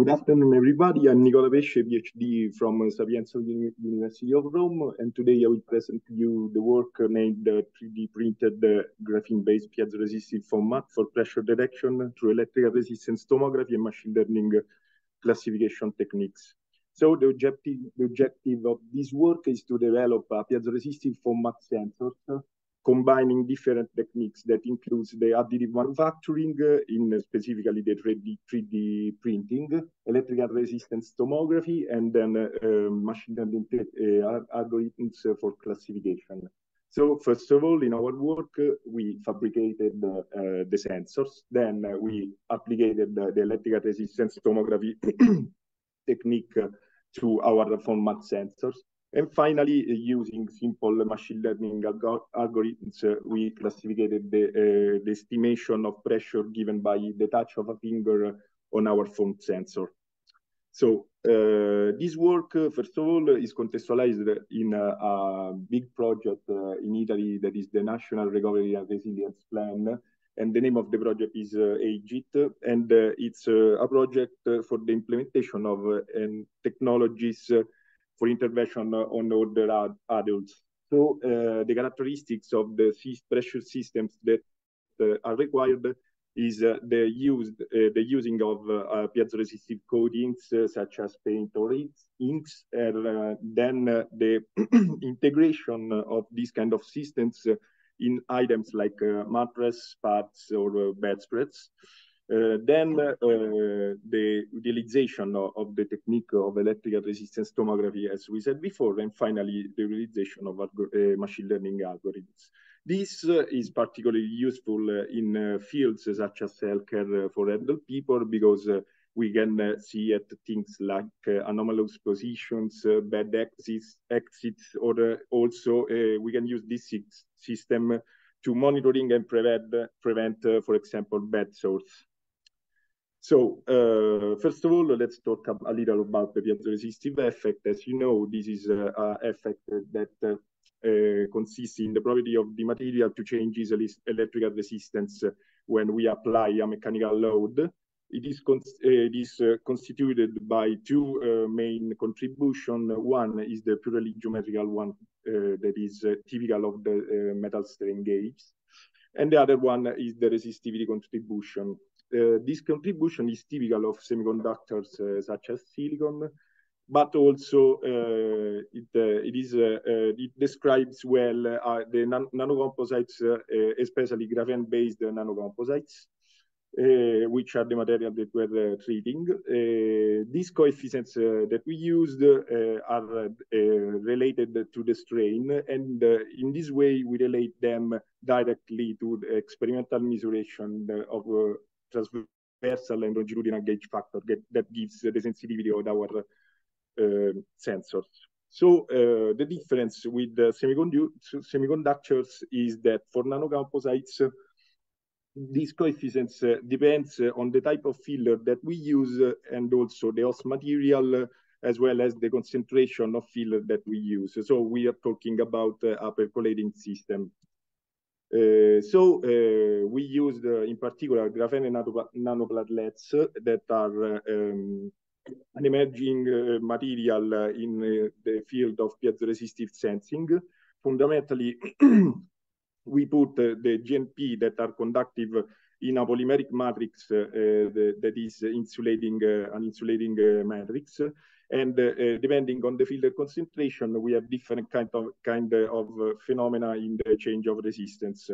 good afternoon, everybody. I'm Nicola Pesce, PhD from Sapienza University of Rome, and today I will present to you the work named uh, 3D printed uh, graphene-based piezoresistive foam mat for pressure detection through electrical resistance tomography and machine learning classification techniques. So the objective, the objective of this work is to develop a piezoresistive foam mat sensors combining different techniques that includes the additive manufacturing uh, in uh, specifically the 3D, 3D printing, electrical resistance tomography, and then uh, um, machine learning uh, algorithms uh, for classification. So first of all, in our work, uh, we fabricated the sensors. Then we applied the electrical resistance tomography technique to our foam mat sensors. And finally, uh, using simple machine learning algor algorithms, uh, we classified the, uh, the estimation of pressure given by the touch of a finger on our foam sensor. So uh, this work, uh, first of all, is contextualized in a, a big project uh, in Italy that is the National Recovery and Resilience Plan. And the name of the project is AGIT. And it's a project for the implementation of technologies for intervention on older adults. So uh, the characteristics of the pressure systems that uh, are required is uh, the use uh, the using of uh, piezoresistive coatings uh, such as paint or inks, and then the integration of these kind of systems in items like mattress, pads, or bedspreads. Uh, then uh, the utilization of, the technique of electrical resistance tomography, as we said before, and finally the utilization of uh, machine learning algorithms. This uh, is particularly useful uh, in uh, fields such as healthcare for adult people because we can see at things like anomalous positions, bad exits, exits, or also we can use this system to monitoring and prevent, prevent for example, bed sores. So uh, first of all, let's talk a little about the piezoresistive effect. As you know, this is an effect that uh, uh, consists in the property of the material to change easily electrical resistance when we apply a mechanical load. It is, con it is uh, constituted by two uh, main contributions. One is the purely geometrical one uh, that is typical of the metal strain gauge. And the other one is the resistivity contribution. Uh, this contribution is typical of semiconductors uh, such as silicon, but also uh, it, it is it describes well the nan nanocomposites, especially graphene-based nanocomposites. Uh, which are the material that we're uh, treating. Uh, these coefficients that we used are related to the strain, and in this way we relate them directly to the experimental measuration of transversal and longitudinal gauge factor that, that gives the sensitivity of our uh, sensors. So uh, the difference with the semiconductors is that for nanocomposites, these coefficients uh, depends on the type of filler that we use and also the host material as well as the concentration of filler that we use. So we are talking about a percolating system. Uh, so uh, we used uh, in particular graphene nanoplatelets that are um, an emerging material in the field of piezoresistive sensing. Fundamentally, we put the GNP that are conductive in a polymeric matrix that is insulating an insulating matrix and uh, depending on the filler concentration, we have different kind of kind of uh, phenomena in the change of resistance.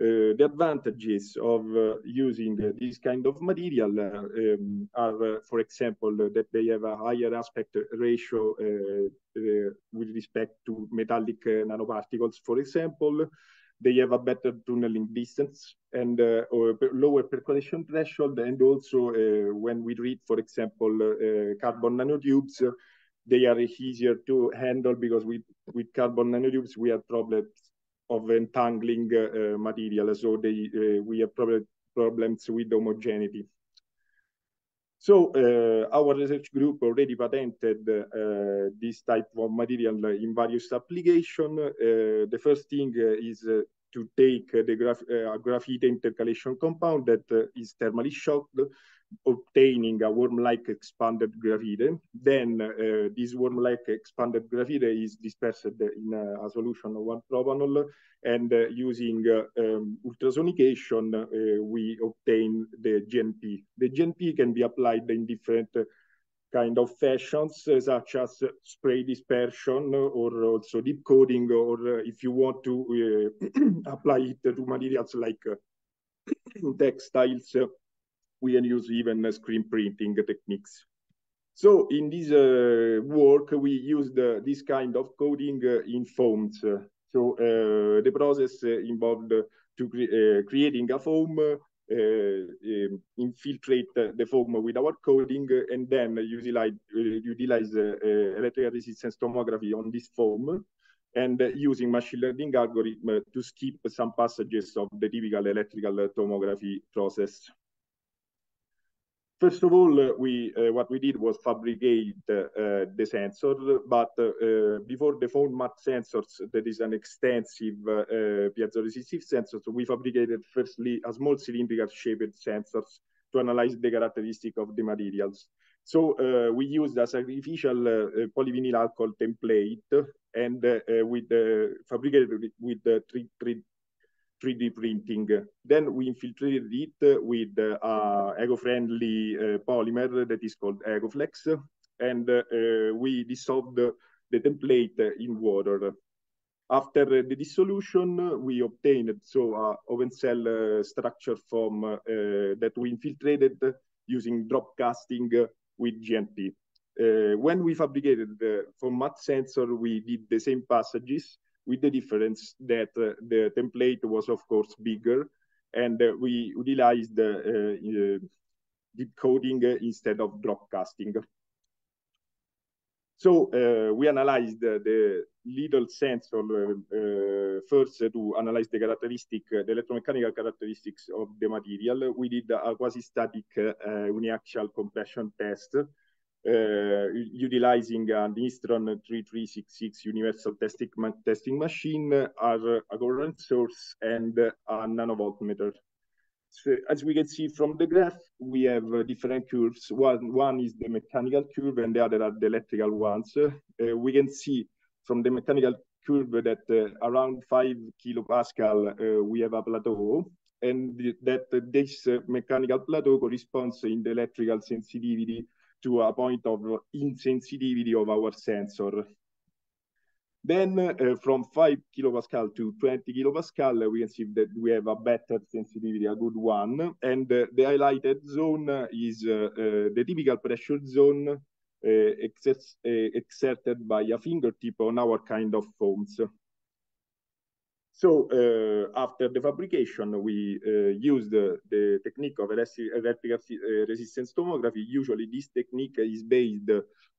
Uh, the advantages of uh, using uh, this kind of material uh, um, are, for example, that they have a higher aspect ratio with respect to metallic nanoparticles, for example, they have a better tunneling distance and uh, or lower percolation threshold. And also uh, when we read, for example, uh, carbon nanotubes, they are easier to handle because with, with carbon nanotubes, we have problems of entangling uh, material. So they, uh, we have prob problems with homogeneity. So uh, our research group already patented uh, this type of material in various applications. Uh, the first thing is to take the graph graphite intercalation compound that is thermally shocked obtaining a worm-like expanded graphite. Then uh, this worm-like expanded graphite is dispersed in a, a solution of one propanol, and uh, using uh, um, ultrasonication, uh, we obtain the GNP. The GNP can be applied in different kind of fashions, uh, such as spray dispersion or also dip coating, or uh, if you want to uh, apply it to materials like textiles, we can use even screen printing techniques. So in this uh, work, we used uh, this kind of coding uh, in foams. So uh, the process uh, involved uh, to cre creating a foam, infiltrate the foam with our coating, and then utilize, utilize electrical resistance tomography on this foam and using machine learning algorithm to skip some passages of the typical electrical tomography process. First of all, uh, we uh, what we did was fabricate uh, the sensor, but before the foam mat sensors, that is an extensive piezoresistive sensor. So we fabricated firstly a small cylindrical shaped sensors to analyze the characteristic of the materials. So uh, we used a sacrificial uh, polyvinyl alcohol template and uh, with fabricated with, with 3, 3D printing. Then we infiltrated it with uh, eco-friendly uh, polymer that is called Ecoflex, and uh, we dissolved the template in water. After the dissolution, we obtained so a open cell structure uh, that we infiltrated using drop casting with GNP. Uh, when we fabricated the foam mat sensor, we did the same passages with the difference that uh, the template was, of course, bigger, and uh, we utilized uh, dip coating instead of drop casting. So uh, we analyzed uh, the little sensor uh, first to analyze the characteristic, the electromechanical characteristics of the material. We did a quasi-static uniaxial compression test uh, utilizing an Instron 3366 universal testing, ma testing machine are a current source and a nanovoltmeter. So as we can see from the graph, we have uh, different curves. One, one is the mechanical curve and the other are the electrical ones. Uh, we can see from the mechanical curve that uh, around 5 kilopascal uh, we have a plateau and that this uh, mechanical plateau corresponds in the electrical sensitivity to a point of insensitivity of our sensor. Then uh, from 5 kilopascal to 20 kilopascal, we can see that we have a better sensitivity, a good one. And uh, the highlighted zone is uh, uh the typical pressure zone uh, uh, exerted by a fingertip on our kind of foams. So uh, after the fabrication, we uh, use the, the, technique of electrical uh, resistance tomography. Usually this technique is based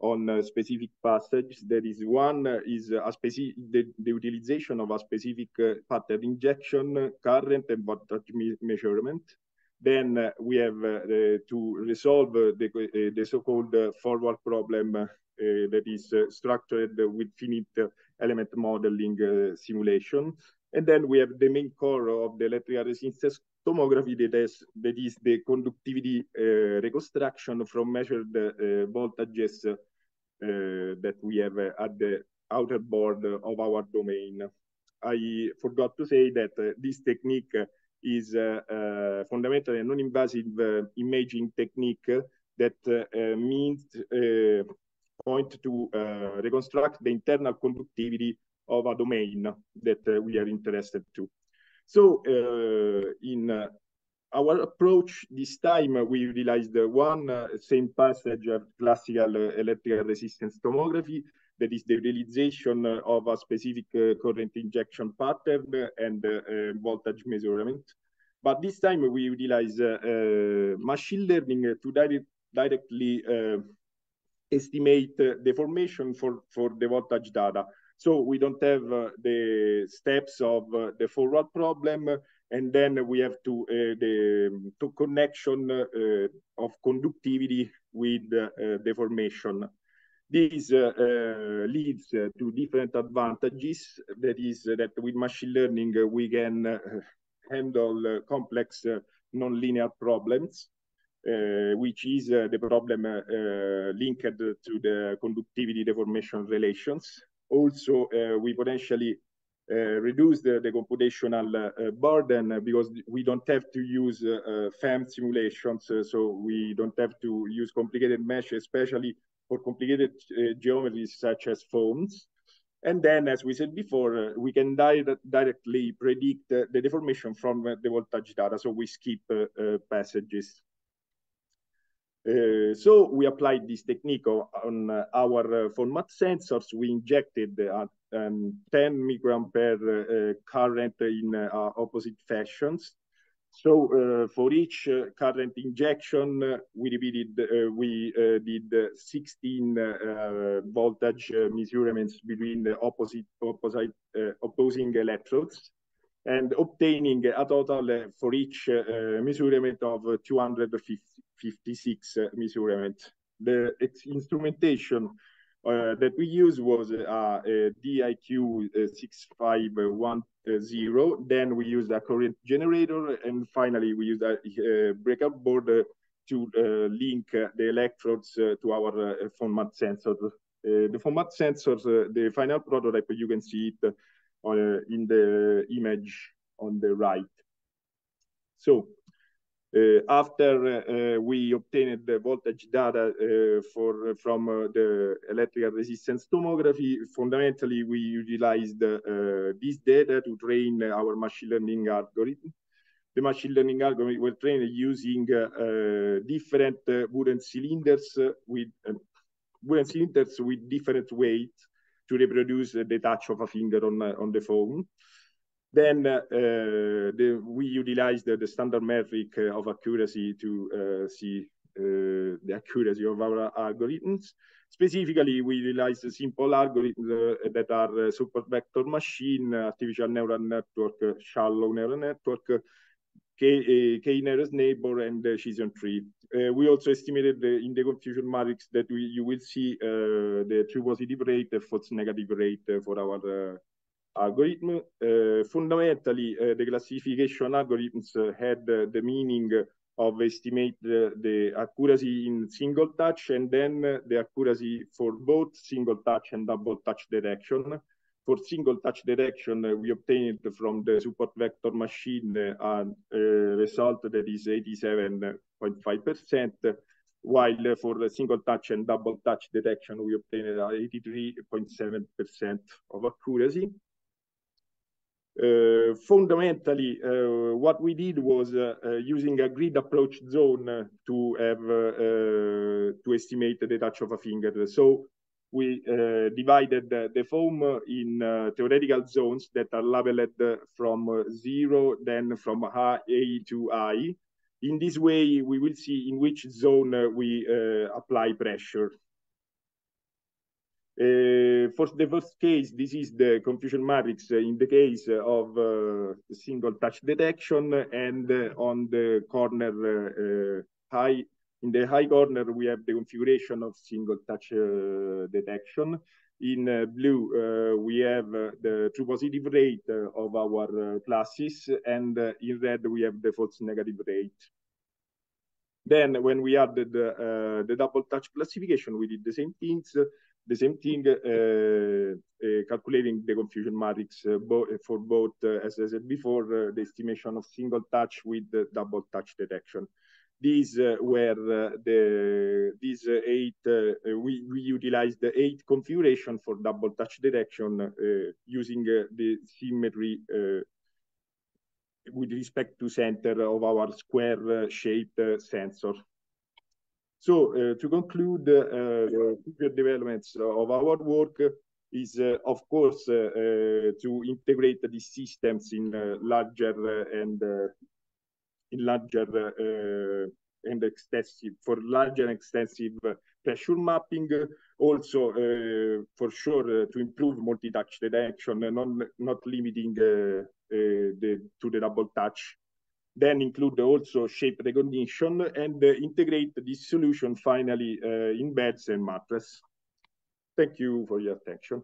on a specific passage. That is one is a specific, the, the utilization of a specific uh, pattern injection, current and voltage me measurement. Then uh, we have uh, to resolve the, the so-called forward problem that is structured with finite element modeling simulation. And then we have the main core of the electrical resistance tomography that is, that is the conductivity uh, reconstruction from measured uh, voltages uh, that we have at the outer board of our domain. I forgot to say that uh, this technique is uh, uh, fundamentally a non-invasive imaging technique that means point to reconstruct the internal conductivity of a domain that we are interested to. So uh, in uh, our approach this time, we utilized one eh, same passage of classical electrical resistance tomography, that is the realization of a specific current injection pattern and voltage measurement. But this time we utilize machine learning to direct, directly estimate the formation for, for the voltage data. So we don't have uh, the steps of uh, the forward problem, and then we have to uh, the to connection uh, uh of conductivity with uh, deformation. This uh, uh, leads to different advantages. That is that with machine learning, we can handle complex nonlinear problems, which is the problem linked to the conductivity deformation relations. Also, uh, we potentially uh, reduce the computational uh, burden because we don't have to use FEM simulations, so we don't have to use complicated meshes, especially for complicated geometries such as foams. And then, as we said before, we can directly predict the deformation from the voltage data, so we skip passages. Uh, so we applied this technique on uh, our uh, foam mat sensors. We injected um, 10 microampere current in opposite fashions. So for each current injection, we did 16 voltage measurements between the opposite opposing electrodes and obtaining a total for each measurement of 256 uh, measurements. The instrumentation uh, that we used was uh, a DAQ 6510. Then we used a current generator, and finally, we used a breakout board to link the electrodes to our foam mat sensor. The foam mat sensors, the final prototype, you can see it in the image on the right. So Uh, after uh, uh, we obtained the voltage data from the electrical resistance tomography, fundamentally, we utilized this data to train our machine learning algorithm. The machine learning algorithm was trained using different wooden cylinders with uh wooden cylinders with different weights to reproduce the touch of a finger on the foam. Then uh, we utilize the standard metric uh, of accuracy to uh, see the accuracy of our algorithms. Specifically, we utilized simple algorithms that are support vector machine, artificial neural network, shallow neural network, k-nearest neighbor, and Bayesian tree. We also estimated the, in the confusion matrix that you will see the true positive rate, the false negative rate for our algorithm. Eh, fundamentally, eh, the classification algorithms had the meaning of estimate the accuracy in single touch and then the accuracy for both single touch and double touch detection. For single touch detection, we obtained from the support vector machine a result that is 87.5%, while for the single touch and double touch detection, we obtained 83.7% of accuracy. Uh, fundamentally, uh, what we did was uh, using a grid approach zone to have to estimate the touch of a finger. So we divided the foam in theoretical zones that are labeled from zero, then from A to I. In this way, we will see in which zone we apply pressure. Uh, for the first case, this is the confusion matrix uh, in the case of uh, single touch detection. And on the corner high, in the high corner, we have the configuration of single touch detection. In blue, we have the true positive rate of our classes, and in red, we have the false negative rate. Then when we added the double touch classification, we did the same things, the same thing, uh, uh, uh, calculating the confusion matrix for both, as I said before, the estimation of single touch with double touch detection. These were the these eight, we utilized the eight configuration for double touch detection using the symmetry with respect to center of our square-shaped sensor. So uh, to conclude, the future developments of our work is, of course, to integrate these systems in larger and in larger and extensive for larger and extensive pressure mapping. Also, for sure, to improve multi-touch detection, and not not limiting to the double touch. Then include also shape recognition and integrate this solution finally uh, in beds and mattresses. Thank you for your attention.